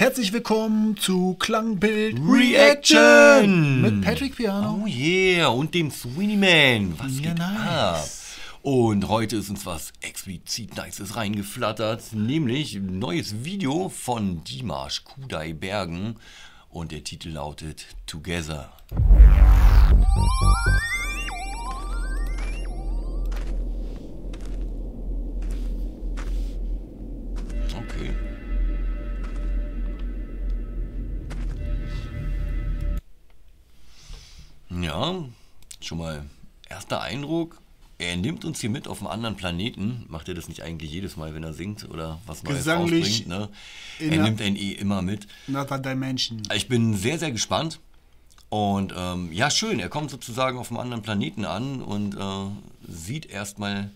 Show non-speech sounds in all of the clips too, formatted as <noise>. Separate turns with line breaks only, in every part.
Herzlich willkommen zu Klangbild
Reaction
mit Patrick Piano.
Oh yeah, und dem Sweeney Man. Was
Ja,
geht
nice.
ab? Und heute ist uns was explizit Nices reingeflattert, nämlich ein neues Video von Dimash Kudai Bergen und der Titel lautet Together. Ja, schon mal erster Eindruck. Er nimmt uns hier mit auf einen anderen Planeten. Macht er das nicht eigentlich jedes Mal, wenn er singt oder was Neues
Gesanglich
rausbringt? Ne? Er nimmt einen eh immer mit.
Another Dimension.
Ich bin sehr, sehr gespannt. Und ähm, ja, schön. Er kommt sozusagen auf einem anderen Planeten an und äh, sieht erstmal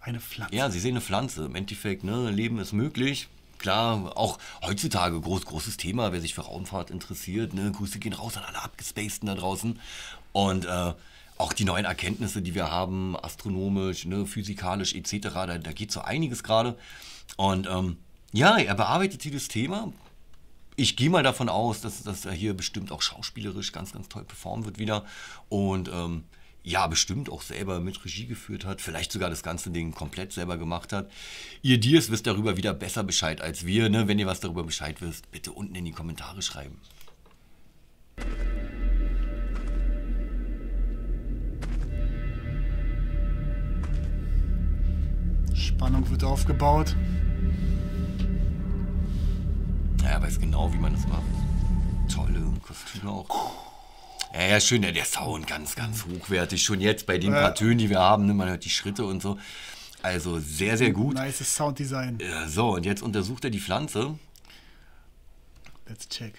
Eine Pflanze.
ja, Sie sehen eine Pflanze. Im Endeffekt, ne, Leben ist möglich. Klar, auch heutzutage groß, großes Thema, wer sich für Raumfahrt interessiert. Ne, Grüße gehen raus an alle Abgespaceden da draußen. Und äh, auch die neuen Erkenntnisse, die wir haben, astronomisch, ne, physikalisch etc., da, da geht so einiges gerade. Und ähm, ja, er bearbeitet dieses Thema. Ich gehe mal davon aus, dass, dass er hier bestimmt auch schauspielerisch ganz, ganz toll performen wird wieder. Und ähm, ja, bestimmt auch selber mit Regie geführt hat, vielleicht sogar das ganze Ding komplett selber gemacht hat. Ihr Diers wisst darüber wieder besser Bescheid als wir. Ne? Wenn ihr was darüber Bescheid wisst, bitte unten in die Kommentare schreiben.
Spannung wird aufgebaut.
Ja, er weiß genau, wie man das macht. Tolle Kostüme auch. Ja, ja, schön, der, der Sound ganz, ganz hochwertig. Schon jetzt bei den
Ja.
paar Tönen, die wir haben, ne? man hört die Schritte und so. Also sehr, sehr gut.
Nice Sounddesign.
So, und jetzt untersucht er die Pflanze.
Let's check.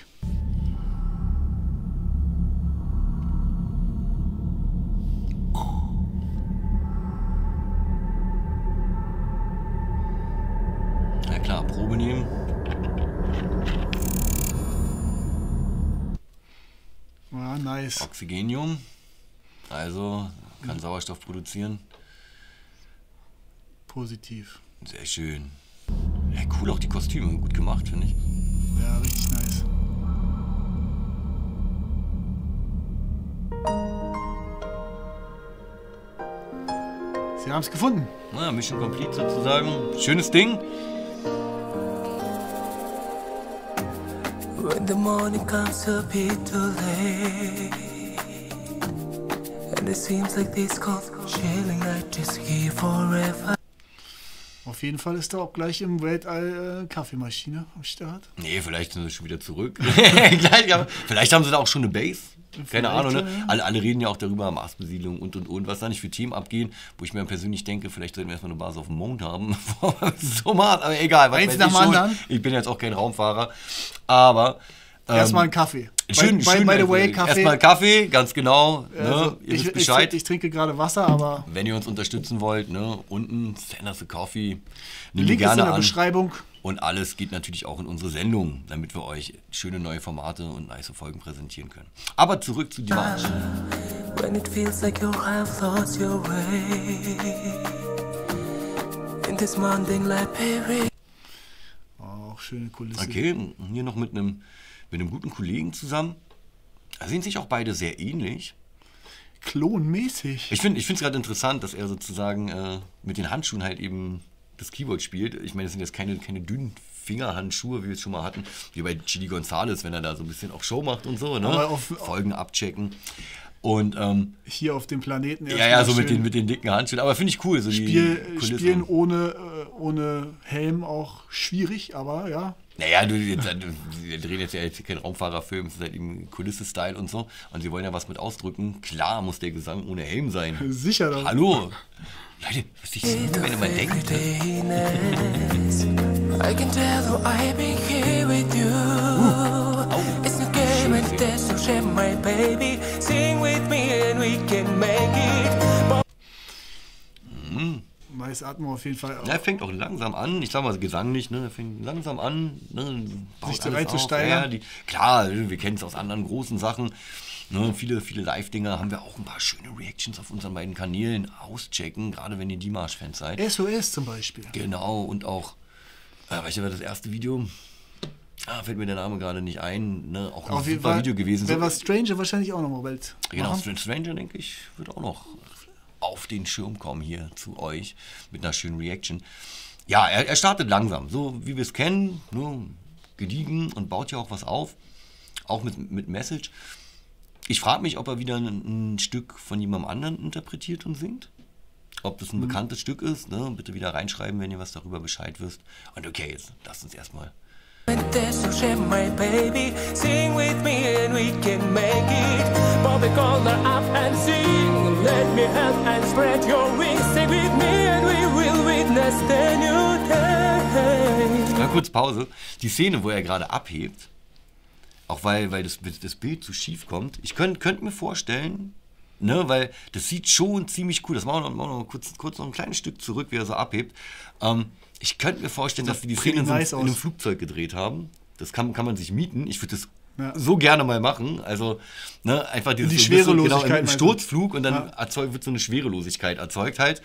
Nice.
Oxygenium. Also kann Sauerstoff produzieren.
Positiv.
Sehr schön. Ja, cool auch die Kostüme. Gut gemacht, finde ich.
Ja, richtig nice. Sie haben es gefunden.
Na, Mission Complete sozusagen. Schönes Ding.
When the morning comes a bit too late And it seems like this cold chilling night is here forever
Auf jeden Fall ist er auch gleich im Weltall äh, Kaffeemaschine am Start.
Nee, vielleicht sind sie schon wieder zurück. <laughs> Vielleicht haben sie da auch schon eine Base. Keine Ahnung, ne?
ja.
Alle, alle reden ja auch darüber, Marsbesiedlung und und und, was da nicht für Themen abgehen, wo ich mir persönlich denke, vielleicht sollten wir erstmal eine Basis auf dem Mond haben. <laughs> bevor wir so Mars, aber egal, was
Eins
weiß
nach
ich schon. Ich bin jetzt auch kein Raumfahrer. Aber. ähm,
Erstmal ein Kaffee.
Schön,
by,
schön,
by, by the way, Kaffee.
Erstmal Kaffee, ganz genau.
Also,
ne? Ihr
ich,
wisst
ich,
Bescheid.
ich trinke gerade Wasser, aber
Wenn ihr uns unterstützen wollt, ne? unten, Send us a Coffee. Nimm
Link
die
ist in
gerne
der
an.
Beschreibung.
Und alles geht natürlich auch in unsere Sendung, damit wir euch schöne neue Formate und nice Folgen präsentieren können. Aber zurück zu Dimanche.
When it feels like you have lost your way In this mundane life, baby
Auch schöne Kulisse.
Okay, hier noch mit einem, mit einem guten Kollegen zusammen. Da sehen sich auch beide sehr ähnlich.
Klonmäßig.
Ich finde es gerade interessant, dass er sozusagen äh, mit den Handschuhen halt eben das Keyboard spielt. Ich meine, das sind jetzt keine, keine dünnen Fingerhandschuhe, wie wir es schon mal hatten, wie bei Chili Gonzales, wenn er da so ein bisschen auch Show macht und so, ne? Folgen abchecken. Und ähm,
Hier auf dem Planeten.
ja, ja, so mit den, mit den dicken Handschuhen. Aber finde ich cool, so
Spiel. Spielen ohne, äh, ohne Helm auch schwierig, aber ja.
Naja, du, jetzt, wir drehen jetzt ja jetzt keinen Raumfahrerfilm, es ist halt eben Kulisse-Style und so. Und sie wollen ja was mit ausdrücken. Klar muss der Gesang ohne Helm sein.
Sicher doch.
Hallo? Leute, was ich wenn man denkt.
Dayness. <laughs> I can tell you I've been here with you. It's a game and there's no shame, my baby. Sing with me and we can make it.
Nice Atmo auf jeden Fall.
Ja, er fängt auch langsam an, ich sag mal Gesang nicht, ne? Er fängt langsam an, ne?
Sich da reinzusteigern.
Ja, die, klar, wir kennen es aus anderen großen Sachen. Ne? Viele, viele Live-Dinger haben wir auch ein paar schöne Reactions auf unseren beiden Kanälen. Auschecken, gerade wenn ihr Dimash-Fans seid.
SOS zum Beispiel.
Genau, und auch, äh, weißt du, das erste Video? ah, fällt mir der Name gerade nicht ein, ne? auch ein
Auf jeden
super
Fall
Video gewesen.
Wäre
So-
Stranger wahrscheinlich auch nochmal Welt.
Genau,
machen.
Str- Stranger, denke ich, wird auch noch auf den Schirm kommen hier zu euch mit einer schönen Reaction. Ja, er, er startet langsam, so wie wir es kennen, nur gediegen und baut ja auch was auf, auch mit, mit Message. Ich frage mich, ob er wieder ein, ein Stück von jemandem anderen interpretiert und singt. Ob das ein bekanntes Stück ist, ne? bitte wieder reinschreiben, wenn ihr was darüber Bescheid wisst. Und okay, jetzt lasst uns erstmal
No shame, my baby. Sing with me and we can make it. Bobby Calder up and sing. Let me help and spread your wings. Sing with me and we will witness the new day.
Ja, kurz Pause. Die Szene, wo er gerade abhebt, auch weil, weil das, das Bild zu schief kommt, ich könnte könnt mir vorstellen, ne, weil das sieht schon ziemlich cool. Das machen wir noch, machen wir noch kurz, kurz noch ein kleines Stück zurück, wie er so abhebt. Ähm, ich könnte mir vorstellen, dass sie die
pretty
Szene in,
nice
in einem
aus.
Flugzeug gedreht haben. Das kann, kann man sich mieten. Ich würde das
Ja.
so gerne mal machen. Also, ne, einfach dieses
die Schwerelosigkeit
genau, im? Sturzflug und dann
Ja.
erzeugt, wird so eine Schwerelosigkeit erzeugt halt,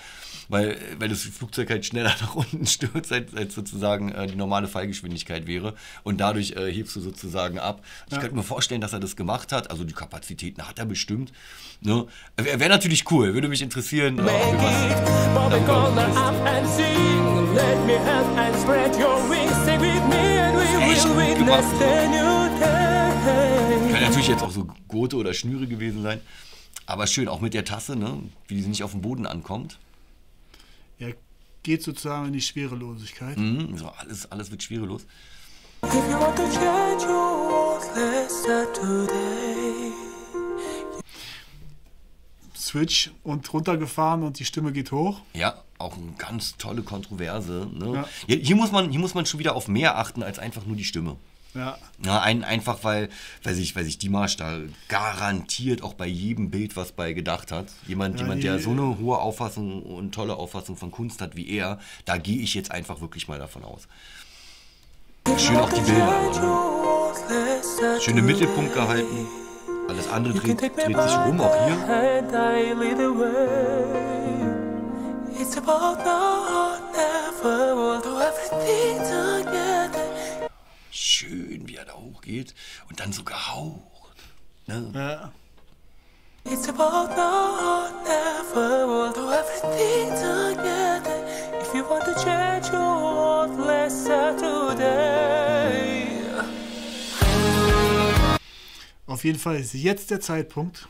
weil, weil das Flugzeug halt schneller <laughs> nach unten stürzt, als, als sozusagen äh, die normale Fallgeschwindigkeit wäre. Und dadurch äh, hebst du sozusagen ab. Ich
Ja.
könnte mir vorstellen, dass er das gemacht hat. Also die Kapazitäten hat er bestimmt. Ne? Wäre wär natürlich cool, würde mich interessieren. äh,
Make
für was
it. Bobby
darüber
Calder
ist.
up and sing. Let me help and spread your wings. Sing with me and we will witness the new
natürlich jetzt auch so Gurte oder Schnüre gewesen sein. Aber schön, auch mit der Tasse, ne? wie sie nicht auf dem Boden ankommt.
Er geht sozusagen in die Schwerelosigkeit.
Mhm, so alles, alles wird schwerelos.
If you want to change your world, let's start today.
Switch und runtergefahren und die Stimme geht hoch.
Ja, auch eine ganz tolle Kontroverse. Ne?
Ja.
Hier, hier, muss man, hier muss man schon wieder auf mehr achten als einfach nur die Stimme.
Ja.
Ja, ein, einfach weil, weil, sich, weil sich Dimash da garantiert auch bei jedem Bild was bei gedacht hat. Jemand,
Ja,
jemand der so eine hohe Auffassung und tolle Auffassung von Kunst hat wie er, da gehe ich jetzt einfach wirklich mal davon aus. Schön auch die Bilder. Ne? Schön im Mittelpunkt gehalten. Alles andere dreht, dreht sich rum, auch hier.
It's about now or never. We'll do everything together.
Schön, wie er da hochgeht und dann so gehaucht. Ne?
ja.
It's about now or never. We'll do everything together. If you want to change your world, let's start today.
Auf jeden Fall ist jetzt der Zeitpunkt.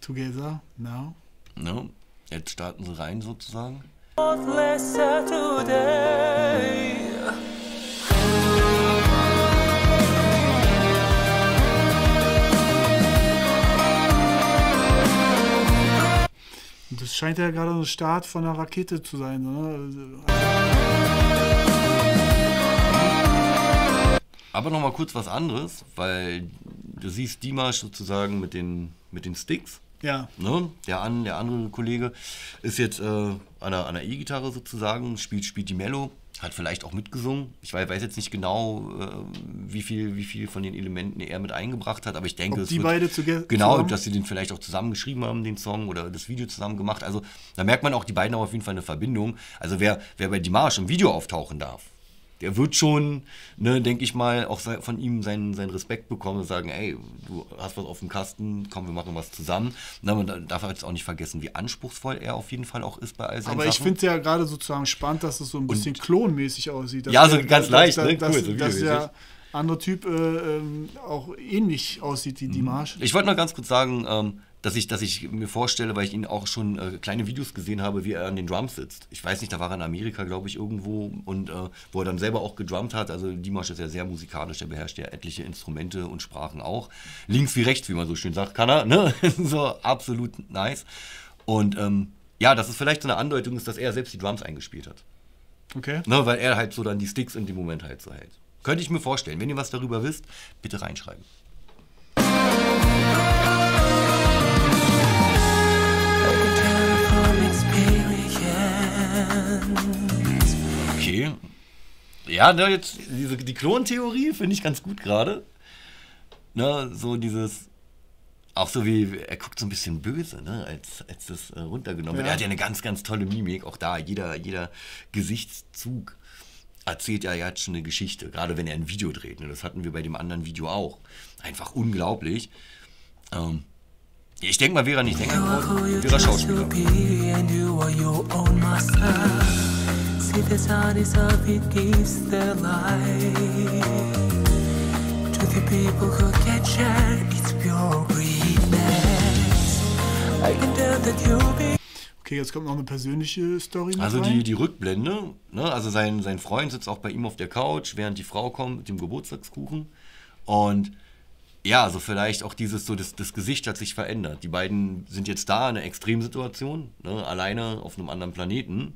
Together, now.
Ne? Jetzt starten sie rein sozusagen.
Let's start today.
Das scheint ja gerade ein Start von einer Rakete zu sein. Ne?
Aber noch mal kurz was anderes, weil du siehst Dimash sozusagen mit den, mit den Sticks.
Ja,
Ne? Der, an, der andere Kollege ist jetzt äh, an einer, einer E-Gitarre sozusagen, spielt, spielt die Mello, hat vielleicht auch mitgesungen. Ich weiß, jetzt nicht genau, äh, wie, viel, wie viel von den Elementen er mit eingebracht hat, aber ich denke,
Ob
es
die beide
Genau, dass sie den vielleicht auch zusammen geschrieben haben, den Song oder das Video zusammen gemacht. Also da merkt man auch, die beiden haben auf jeden Fall eine Verbindung. Also wer, wer bei Dimash im Video auftauchen darf, der wird schon, ne, denke ich mal, auch von ihm seinen, seinen Respekt bekommen und sagen, ey, du hast was auf dem Kasten, komm, wir machen was zusammen. Na, man darf jetzt auch nicht vergessen, wie anspruchsvoll er auf jeden Fall auch ist bei all seinen
aber ich
Sachen.
finde es ja gerade sozusagen spannend, dass es so ein bisschen klonmäßig aussieht.
Ja, so
der-
ganz leicht,
dass,
ne?
Dass,
Cool, so
dass der andere Typ äh, ähm, auch ähnlich aussieht
Mhm.
wie Dimash.
Ich wollte noch ganz kurz sagen, ähm, dass, ich, dass ich mir vorstelle, weil ich ihn auch schon äh, kleine Videos gesehen habe, wie er an den Drums sitzt. Ich weiß nicht, da war er in Amerika, glaube ich, irgendwo und äh, wo er dann selber auch gedrummt hat. Also Dimash ist ja sehr musikalisch, der beherrscht ja etliche Instrumente und Sprachen auch. Links wie rechts, wie man so schön sagt, kann er. Ne? <laughs> so absolut nice. Und ähm, ja, dass es vielleicht so eine Andeutung ist, dass er selbst die Drums eingespielt hat.
Okay.
Ne? Weil er halt so dann die Sticks in dem Moment halt so hält. Könnte ich mir vorstellen. Wenn ihr was darüber wisst, bitte reinschreiben. Okay. Ja, ne, jetzt diese, die Klontheorie finde ich ganz gut gerade. Ne, so dieses. Auch so wie, er guckt so ein bisschen böse, ne, als, als das äh, runtergenommen wird.
Ja.
Er hat ja eine ganz, ganz tolle Mimik, auch da, jeder, jeder Gesichtszug. erzählt er jetzt schon eine Geschichte, gerade wenn er ein Video dreht. Ne? Das hatten wir bei dem anderen Video auch. Einfach unglaublich. Ähm, ich denke mal, wäre er nicht Sänger geworden, wäre er Schauspieler.
See the sun is up, it gives the light. To the people who can share its pure greatness. I can tell that you'll be.
Okay, jetzt kommt noch eine persönliche Story
Also die, die Rückblende, ne? also sein, sein Freund sitzt auch bei ihm auf der Couch, während die Frau kommt mit dem Geburtstagskuchen. Und ja, also vielleicht auch dieses so, das, das Gesicht hat sich verändert. Die beiden sind jetzt da in einer Extremsituation, ne? alleine auf einem anderen Planeten.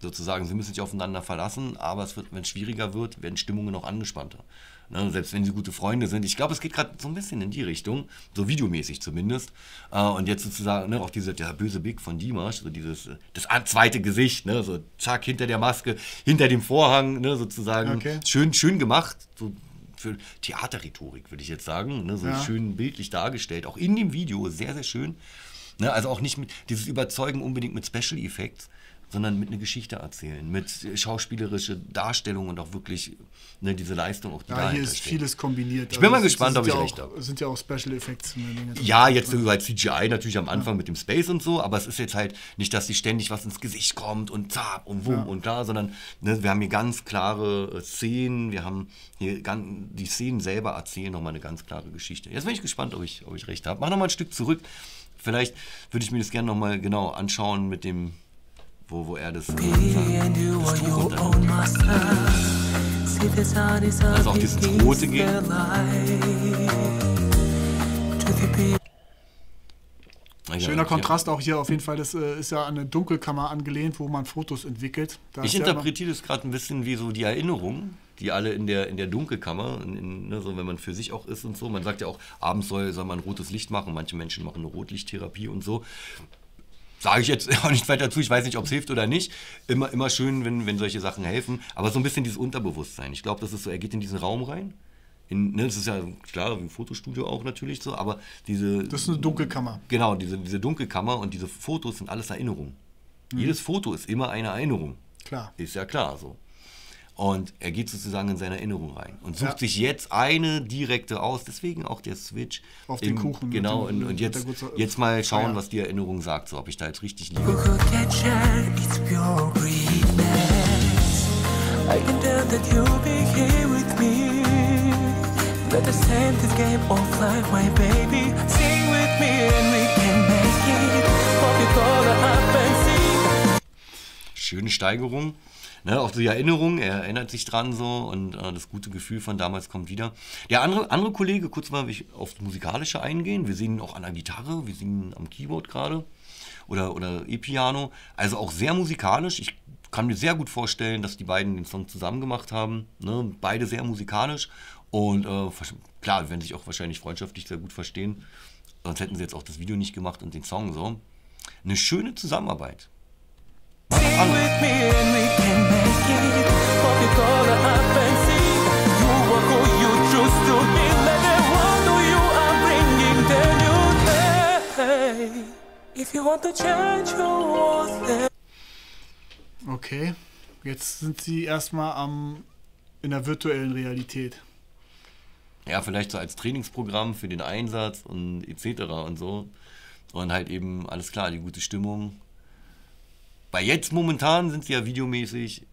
Sozusagen, sie müssen sich aufeinander verlassen, aber es wird, wenn es schwieriger wird, werden Stimmungen noch angespannter. Ne? Selbst wenn sie gute Freunde sind. Ich glaube, es geht gerade so ein bisschen in die Richtung, so videomäßig zumindest. Äh, und jetzt sozusagen ne, auch dieser der böse Blick von Dimash, so dieses, das zweite Gesicht, ne? so zack, hinter der Maske, hinter dem Vorhang, ne? sozusagen.
Okay.
Schön, schön gemacht, so für Theaterrhetorik, würde ich jetzt sagen. Ne? So
Ja.
schön bildlich dargestellt, auch in dem Video, sehr, sehr schön. Ne? Also auch nicht mit dieses Überzeugen unbedingt mit Special Effects, sondern mit einer Geschichte erzählen, mit schauspielerische Darstellung und auch wirklich ne, diese Leistung, auch die
ja, hier ist
steckt.
vieles kombiniert.
Ich bin mal
es-
gespannt,
es
ob ich
ja
recht habe.
Sind ja auch Special Effects.
Ja, jetzt so bei CGI natürlich am Anfang mit dem Space und so, aber es ist jetzt halt nicht, dass die ständig was ins Gesicht kommt und zap und wum und da, sondern ne, wir haben hier ganz klare äh, Szenen, wir haben hier ganz, die Szenen selber erzählen nochmal eine ganz klare Geschichte. Jetzt bin ich gespannt, ob ich, ob ich recht habe. Mach nochmal ein Stück zurück. Vielleicht würde ich mir das gerne nochmal genau anschauen mit dem, wo, wo er das.
Sun is up,
Also auch dieses Rote
people.
Schöner Kontrast auch hier auf jeden Fall. Das äh, ist ja an eine Dunkelkammer angelehnt, wo man Fotos entwickelt. Da
Ich
ja
interpretiere das gerade ein bisschen wie so die Erinnerungen, die alle in der, in der Dunkelkammer, in, in, ne, so wenn man für sich auch ist und so. Man sagt ja auch, abends soll, soll man rotes Licht machen. Manche Menschen machen eine Rotlichttherapie und so. Sage ich jetzt <laughs> auch nicht weiter dazu. Ich weiß nicht, ob es hilft oder nicht. Immer, immer schön, wenn, wenn solche Sachen helfen. Aber so ein bisschen dieses Unterbewusstsein. Ich glaube, das ist so, er geht in diesen Raum rein. In, ne, das ist ja klar, wie ein Fotostudio auch natürlich so, aber diese.
Das ist eine Dunkelkammer.
Genau, diese, diese Dunkelkammer und diese Fotos sind alles Erinnerungen. Jedes Foto ist immer eine Erinnerung.
Klar.
Ist ja klar so. Und er geht sozusagen in seine Erinnerung rein und sucht
Ja.
sich jetzt eine direkte aus. Deswegen auch der Switch.
Auf den Kuchen
Genau,
dem-
und, und jetzt, jetzt mal schauen,
Feier.
was die Erinnerung sagt, so ob ich da jetzt richtig liege.
who can share its pure greatness. I can tell that you'll be here with me. Let us end this game of life, my baby. Sing with me and we can make it. Hope you call up and sing.
Schöne Steigerung. Ne, auch die Erinnerung, er erinnert sich dran so und äh, das gute Gefühl von damals kommt wieder. Der andere, andere Kollege, kurz mal will ich auf das Musikalische eingehen. Wir sehen ihn auch an der Gitarre, wir sehen ihn am Keyboard gerade oder, oder E-Piano. Also auch sehr musikalisch. Ich kann mir sehr gut vorstellen, dass die beiden den Song zusammen gemacht haben. Ne? Beide sehr musikalisch und äh, klar, werden sich auch wahrscheinlich freundschaftlich sehr gut verstehen. Sonst hätten sie jetzt auch das Video nicht gemacht und den Song so. Eine schöne Zusammenarbeit.
Okay. Jetzt sind sie erstmal am in der virtuellen Realität.
Ja, vielleicht so als Trainingsprogramm für den Einsatz und etc. und so. Und halt eben, alles klar, die gute Stimmung. Bei jetzt momentan sind sie ja videomäßig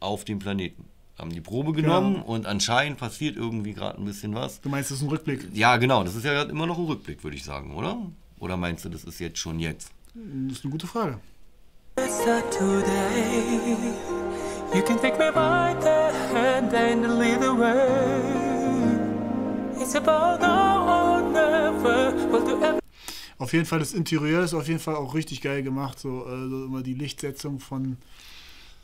auf dem Planeten. Haben die Probe genommen
Ja.
und anscheinend passiert irgendwie gerade ein bisschen was.
Du meinst, das ist ein Rückblick?
Ja, genau, das ist ja grad immer noch ein Rückblick, würde ich sagen, oder? Oder meinst du, das ist jetzt schon jetzt?
Das ist eine gute Frage.
You can take me by the hand and lead the way. It's about
Auf jeden Fall, das Interieur ist auf jeden Fall auch richtig geil gemacht. So, also immer die Lichtsetzung von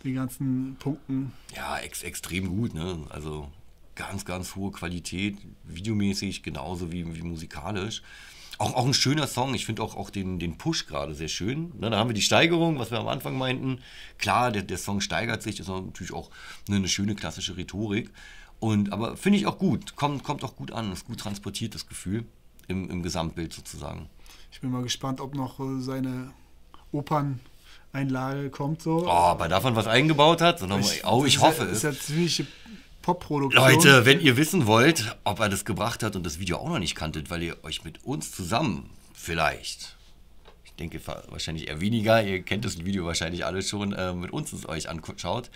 den ganzen Punkten.
Ja, ex extrem gut, ne? Also ganz, ganz hohe Qualität, videomäßig genauso wie, wie musikalisch. Auch, auch ein schöner Song. Ich finde auch, auch den, den Push gerade sehr schön. Ne, da haben wir die Steigerung, was wir am Anfang meinten. Klar, der, der Song steigert sich, das ist natürlich auch ne, eine schöne klassische Rhetorik. Und, aber finde ich auch gut. Kommt, kommt auch gut an, ist gut transportiert, das Gefühl im, im Gesamtbild sozusagen.
Ich bin mal gespannt, ob noch äh, seine Opern Einlage kommt so.
Oh, ob er davon was eingebaut hat? Sondern, oh, ich
das
hoffe es.
ja, ist ja ziemliche Pop-Produktion.
Leute, wenn ihr wissen wollt, ob er das gebracht hat und das Video auch noch nicht kanntet, weil ihr euch mit uns zusammen vielleicht, ich denke wahrscheinlich eher weniger, ihr kennt das Video wahrscheinlich alle schon, äh, mit uns es euch anschaut.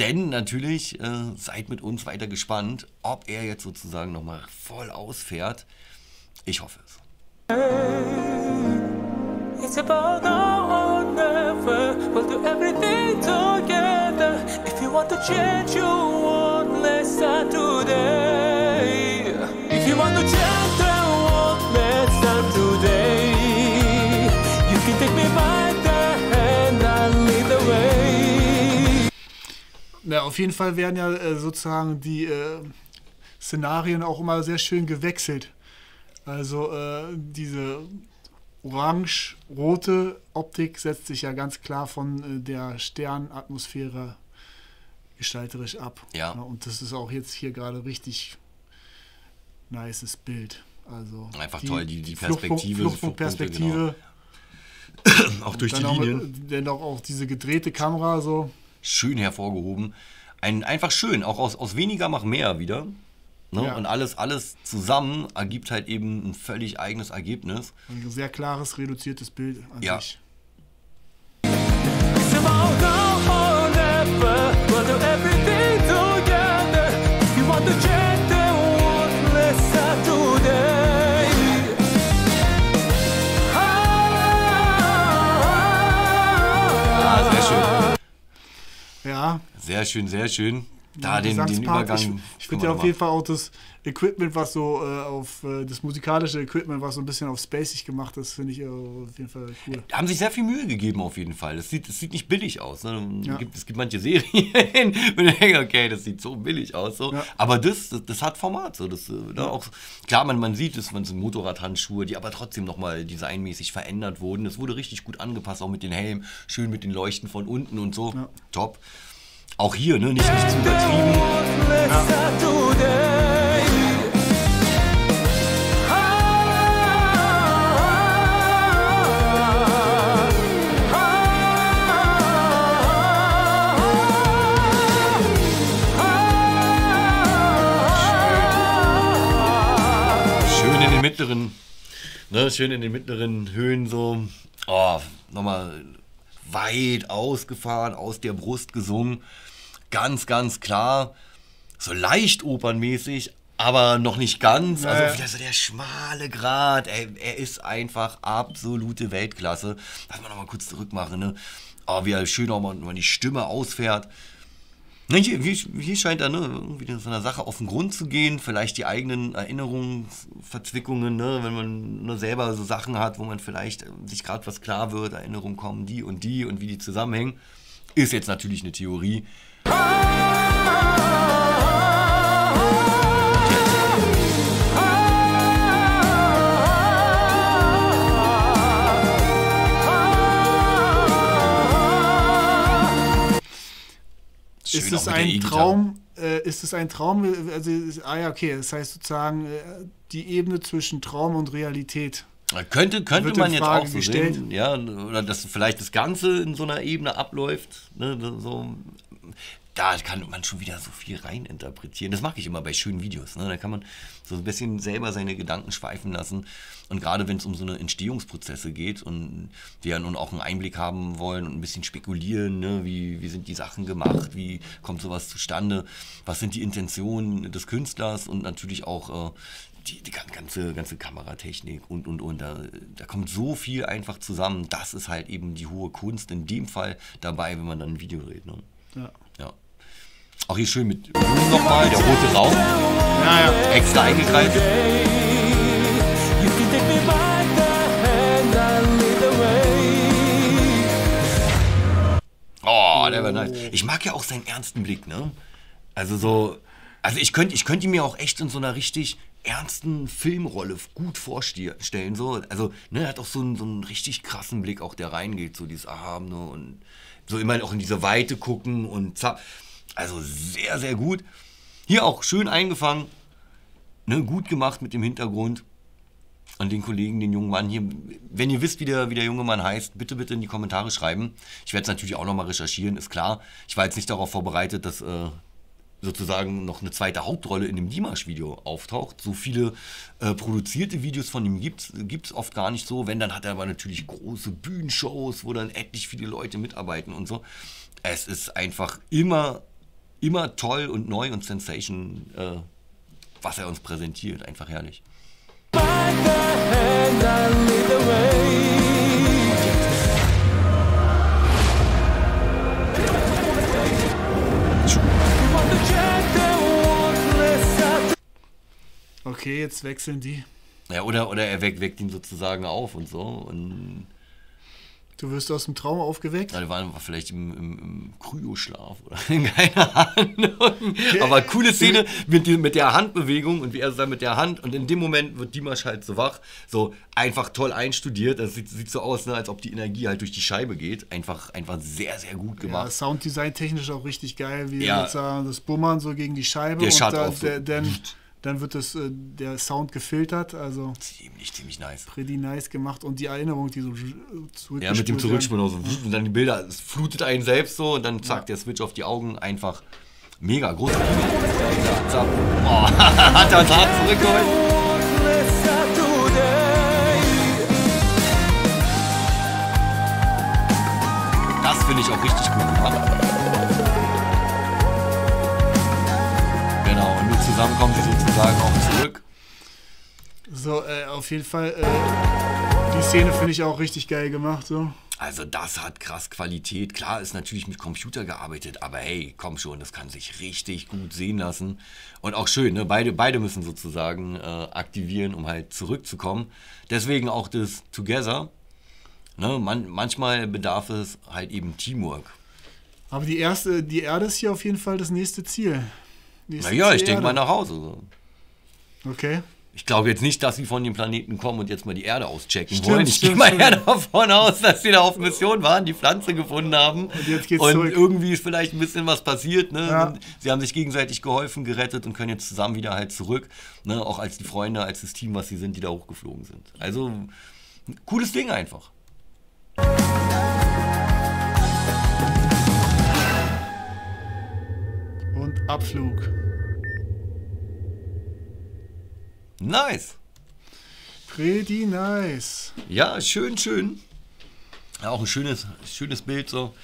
Denn natürlich äh, seid mit uns weiter gespannt, ob er jetzt sozusagen nochmal voll ausfährt. Ich hoffe es.
It's about now or never. We'll do everything together. If you want to change your world, let's start today. If you want to change the world, let's start today. You can take me by the hand, I'll lead the way.
Ja, auf jeden Fall werden ja äh, sozusagen die äh, Szenarien auch immer sehr schön gewechselt. Also äh, diese orange-rote Optik setzt sich ja ganz klar von äh, der Sternatmosphäre gestalterisch ab.
Ja.
und das ist auch jetzt hier gerade richtig nices Bild. Also
Einfach toll, die- die Perspektive,
Fluchtpunktperspektive.
Auch durch die Linien.
auch, auch diese gedrehte Kamera so.
schön hervorgehoben. Ein, einfach schön, auch aus, aus weniger mach mehr wieder. Ne?
Ja.
Und alles, alles zusammen ergibt halt eben ein völlig eigenes Ergebnis.
Ein sehr klares, reduziertes Bild an
Ja.
sich.
Today.
Ah, sehr schön.
Ja,
Sehr schön, sehr schön. Da den, den Übergang.
Ich, ich finde ja auf jeden Fall auch das Equipment, was so äh, auf äh, das musikalische Equipment, was so ein bisschen auf spacig gemacht ist, finde ich äh, auf jeden Fall cool.
Da haben sich sehr viel Mühe gegeben auf jeden Fall. Es sieht, es sieht nicht billig aus. Ne?
Ja.
Es, gibt, es gibt manche Serien, wo ich denke, okay, das sieht so billig aus. So.
Ja.
Aber das, das, das hat Format. So. Das, äh, ne, auch, klar, man, man sieht es, man sind Motorradhandschuhe, die aber trotzdem nochmal designmäßig verändert wurden. Es wurde richtig gut angepasst, auch mit den Helmen, schön mit den Leuchten von unten und so.
Ja.
Top. Auch hier, ne, nicht, nicht zu übertrieben. Den mittleren, ne, schön in den mittleren Höhen so. Oh, nochmal weit ausgefahren, aus der Brust gesungen. Ganz, ganz klar. So leicht opernmäßig, aber noch nicht ganz.
Ja,
Also wieder so der schmale Grat. Ey, er ist einfach absolute Weltklasse. Lass mal nochmal kurz zurück machen, ne? Oh, wie er schön auch mal, mal die Stimme ausfährt. Ne, hier, hier, scheint er ne, irgendwie so einer Sache auf den Grund zu gehen, vielleicht die eigenen Erinnerungsverzwickungen, ne, wenn man nur selber so Sachen hat, wo man vielleicht äh, sich gerade was klar wird, Erinnerungen kommen, die und die und wie die zusammenhängen, ist jetzt natürlich eine Theorie. Schön
ist es ein. Traum? Äh, ist es ein Traum? Also, ist- ah ja, okay. Das heißt sozusagen äh, die Ebene zwischen Traum und Realität.
Könnte, könnte man jetzt auch so
gestellt.
sehen, ja, oder dass vielleicht das Ganze in so einer Ebene abläuft, ne, so, da kann man schon wieder so viel reininterpretieren. Das mag ich immer bei schönen Videos, ne, da kann man so ein bisschen selber seine Gedanken schweifen lassen und gerade wenn es um so eine Entstehungsprozesse geht und wir ja nun auch einen Einblick haben wollen und ein bisschen spekulieren, ne, wie, wie sind die Sachen gemacht, wie kommt sowas zustande, was sind die Intentionen des Künstlers und natürlich auch äh, die, die gan- ganze, ganze Kameratechnik und, und, und. Da, da kommt so viel einfach zusammen. Das ist halt eben die hohe Kunst in dem Fall dabei, wenn man dann ein Video dreht. Ne?
Ja.
Auch hier schön mit Blumen nochmal, der rote Raum,
Ja, ja.
extra eingekreist. Oh, der war nice. Ich mag ja auch seinen ernsten Blick, ne? Also so, also ich könnte ich könnte ihn mir auch echt in so einer richtig ernsten Filmrolle gut vorstellen. So. Also, ne, er hat auch so einen, so einen richtig krassen Blick, auch der reingeht, so dieses Erhabene und so immer auch in diese Weite gucken und zack. Also sehr, sehr gut. Hier auch schön eingefangen, ne, gut gemacht mit dem Hintergrund. an den Kollegen, den jungen Mann hier. Wenn ihr wisst, wie der, wie der junge Mann heißt, bitte, bitte in die Kommentare schreiben. Ich werde es natürlich auch nochmal recherchieren, ist klar. Ich war jetzt nicht darauf vorbereitet, dass äh, sozusagen noch eine zweite Hauptrolle in dem Dimash-Video auftaucht. So viele äh, produzierte Videos von ihm gibt es oft gar nicht so. Wenn, dann hat er aber natürlich große Bühnenshows, wo dann etlich viele Leute mitarbeiten und so. Es ist einfach immer, immer toll und neu und Sensation, äh, was er uns präsentiert. Einfach herrlich.
Okay, jetzt wechseln die.
Ja, oder, oder er weckt, weckt ihn sozusagen auf und so. Und
Du wirst aus dem Traum aufgeweckt.
Ja, der war war vielleicht im, im, im Kryoschlaf oder <laughs> keine Ahnung. Aber coole Szene mit, die- mit der Handbewegung und wie er dann mit der Hand und in dem Moment wird Dimash halt so wach. So einfach toll einstudiert. Das sieht, sieht so aus, ne, als ob die Energie halt durch die Scheibe geht. Einfach, einfach sehr, sehr gut
Ja,
gemacht.
Sounddesign technisch auch richtig geil, wie
Ja.
das Bummern so gegen die Scheibe
Der
und
Shut
da,
off so.
der, dann, dann wird das, äh, der Sound gefiltert, also
Ziemlich, ziemlich nice.
pretty nice gemacht und die Erinnerung, die so zurückgespult
Ja, mit dem
werden.
Zurückspielen auch so. Und dann die Bilder, es flutet einen selbst so und dann zack, der Switch auf die Augen. Einfach mega groß. Ja, zack. Oh, <laughs> hat er hart zurückgeholt. Das finde ich auch richtig gut gemacht. Zusammen kommen sie sozusagen auch zurück.
So, äh, auf jeden Fall, äh, die Szene finde ich auch richtig geil gemacht, so.
Also das hat krass Qualität. Klar ist natürlich mit Computer gearbeitet, aber hey, komm schon, das kann sich richtig gut sehen lassen. Und auch schön, ne? beide, beide müssen sozusagen äh, aktivieren, um halt zurückzukommen. Deswegen auch das Together. Ne? Man, manchmal bedarf es halt eben Teamwork.
Aber die erste, die Erde ist hier auf jeden Fall das nächste Ziel.
Naja, ich denke mal nach Hause. So.
Okay.
Ich glaube jetzt nicht, dass sie von dem Planeten kommen und jetzt mal die Erde auschecken
Stimmt,
wollen. Ich gehe mal eher davon aus, dass sie da auf Mission waren, die Pflanze gefunden haben. Und
jetzt geht's
Und
zurück.
irgendwie ist vielleicht ein bisschen was passiert. Ne?
Ja.
Sie haben sich gegenseitig geholfen, gerettet und können jetzt zusammen wieder halt zurück. Ne? Auch als die Freunde, als das Team, was sie sind, die da hochgeflogen sind. Also, cooles Ding einfach.
Und Abflug.
Nice.
Pretty nice.
Ja, schön, schön. Ja, auch ein schönes, schönes Bild so.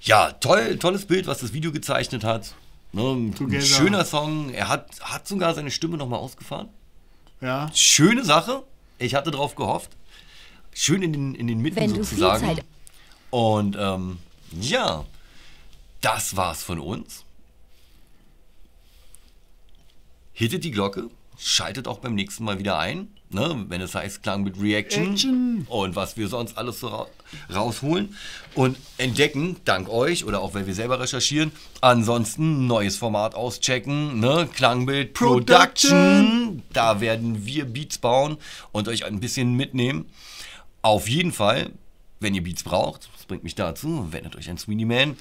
Ja, toll, tolles Bild, was das Video gezeichnet hat. Ne, ein
Together.
schöner Song. Er hat, hat sogar seine Stimme nochmal ausgefahren.
Ja.
Schöne Sache. Ich hatte drauf gehofft. Schön in den, in den Mitten
Wenn
sozusagen. Und ähm, ja, das war's von uns. Hittet die Glocke, schaltet auch beim nächsten Mal wieder ein, ne, wenn es heißt Klang mit Reaction
Action.
und was wir sonst alles so ra rausholen und entdecken, dank euch oder auch wenn wir selber recherchieren. Ansonsten neues Format auschecken, ne, Klangbild
Production.
Da werden wir Beats bauen und euch ein bisschen mitnehmen. Auf jeden Fall, wenn ihr Beats braucht, das bringt mich dazu, wendet euch an Sweeney Man.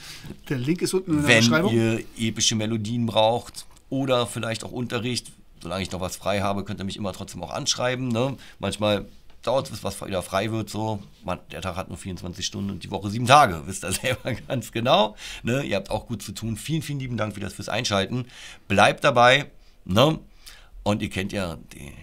Der Link ist unten in der
Wenn
Beschreibung.
ihr epische Melodien braucht oder vielleicht auch Unterricht, solange ich noch was frei habe, könnt ihr mich immer trotzdem auch anschreiben. Ne? Manchmal dauert es, bis was wieder frei wird. So. Man, der Tag hat nur 24 Stunden und die Woche sieben Tage. <laughs> Wisst ihr selber <laughs> ganz genau. Ne? Ihr habt auch gut zu tun. Vielen, vielen lieben Dank wieder fürs Einschalten. Bleibt dabei. Ne? Und ihr kennt ja den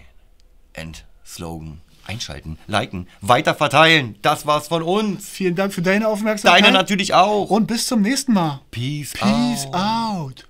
Endslogan. Einschalten, liken, weiter verteilen. Das war's von uns.
Vielen Dank für deine Aufmerksamkeit.
Deine natürlich auch.
Und bis zum nächsten Mal.
Peace,
Peace
out.
out.